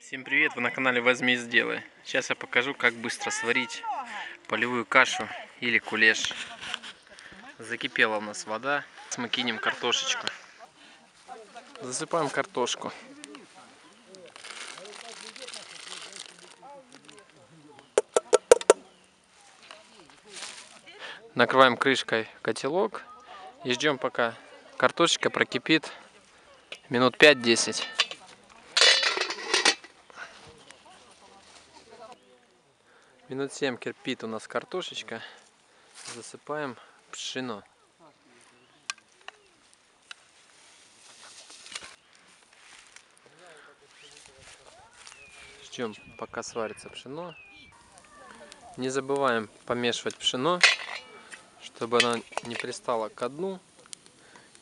Всем привет, вы на канале Возьми и сделай. Сейчас я покажу, как быстро сварить полевую кашу или кулеш. Закипела у нас вода. Мы картошечку. Засыпаем картошку. Накрываем крышкой котелок и ждем пока картошечка прокипит минут 5-10. Минут 7 кипит у нас картошечка. Засыпаем пшено. Ждем пока сварится пшено. Не забываем помешивать пшено, чтобы оно не пристало к дну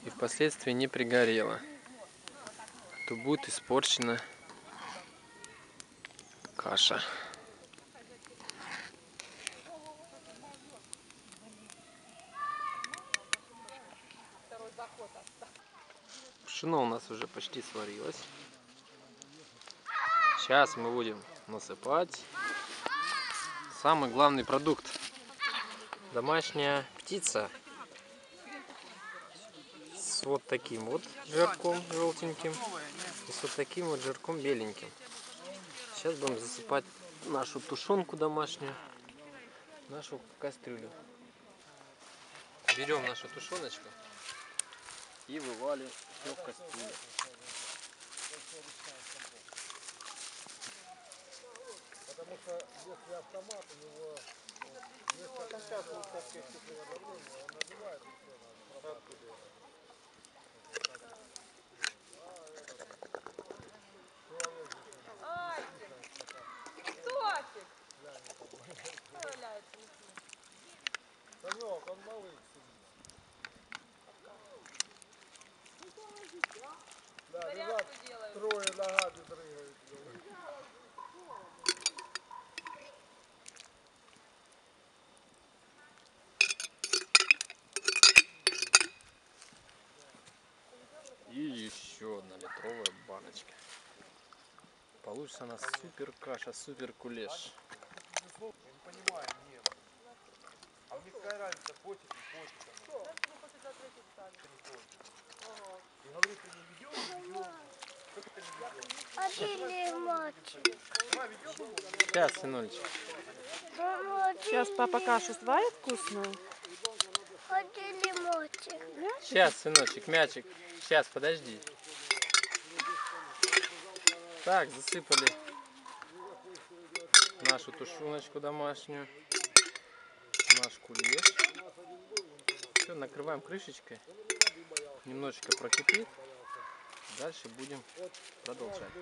и впоследствии не пригорело. То будет испорчена каша. Пшено у нас уже почти сварилось. Сейчас мы будем насыпать самый главный продукт. Домашняя птица. С вот таким вот жирком желтеньким. И с вот таким вот жирком беленьким. Сейчас будем засыпать нашу тушенку домашнюю. Нашу кастрюлю. Берем нашу тушеночку и вывалим все в кастрюлю. Потому что если автомат, у него несколько приготовления, он набивает и все, прокатывает. Литровая баночка. Получится у нас супер каша, супер кулеш. Не. А мне какая разница, потик и потик. И говорит, ты не ведешь, ведешь. Как это не ведешь? Один лимончик. Сама ведешь? Сейчас, сыночек. Сейчас папа кашу сварит вкусную. Сейчас, сыночек, мячик. Сейчас, подожди. Так, засыпали нашу тушеночку домашнюю, наш кулеш. Все, накрываем крышечкой. Немножечко прокипит. Дальше будем продолжать.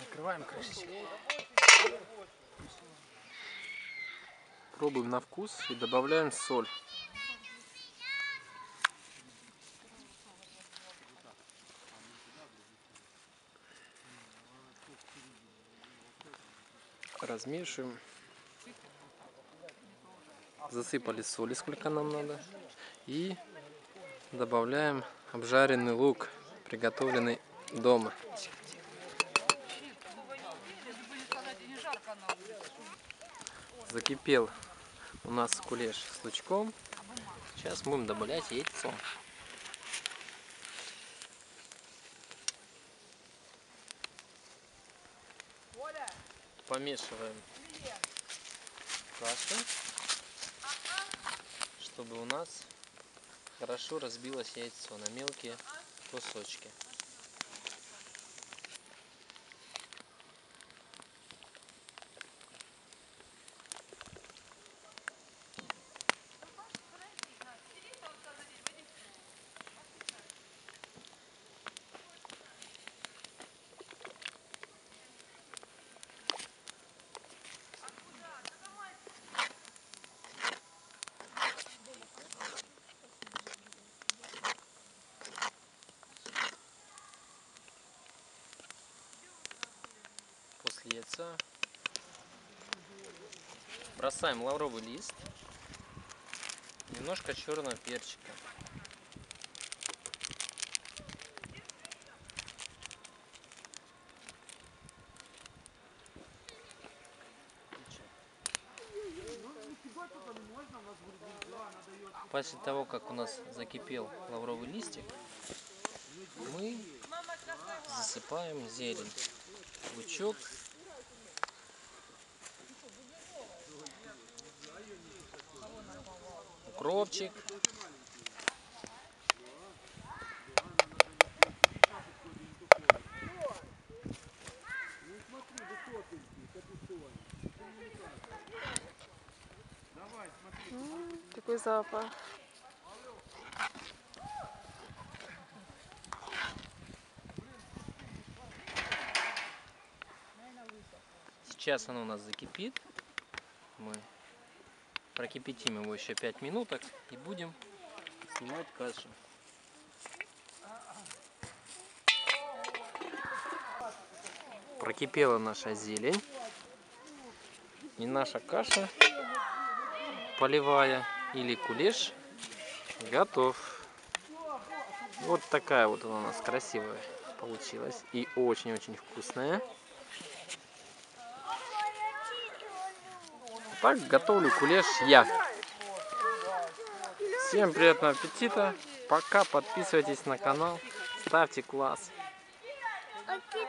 Накрываем крышечкой. Пробуем на вкус и добавляем соль. Размешиваем. Засыпали соли, сколько нам надо. И добавляем обжаренный лук, приготовленный дома. Закипел у нас кулеш с лучком. Сейчас будем добавлять яйцо. Помешиваем кашу, чтобы у нас хорошо разбилось яйцо на мелкие кусочки. лица. Бросаем лавровый лист. Немножко черного перчика. После того, как у нас закипел лавровый листик, мы засыпаем зелень, лучок Укропчик. Такой запах. Сейчас оно у нас закипит. Мы прокипятим его еще 5 минуток и будем снимать кашу. Прокипела наша зелень. И наша каша полевая или кулеш готов. Вот такая вот она у нас красивая получилась и очень-очень вкусная. Так готовлю кулеш я. Всем приятного аппетита. Пока. Подписывайтесь на канал. Ставьте класс. Кита